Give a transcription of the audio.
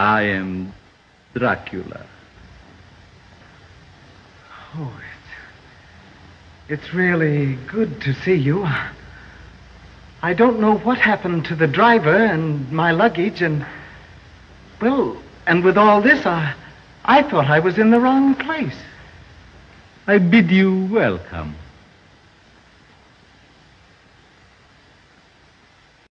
I am Dracula. Oh, it's, it's really good to see you. I don't know what happened to the driver and my luggage and, well, and with all this, I, I thought I was in the wrong place. I bid you welcome.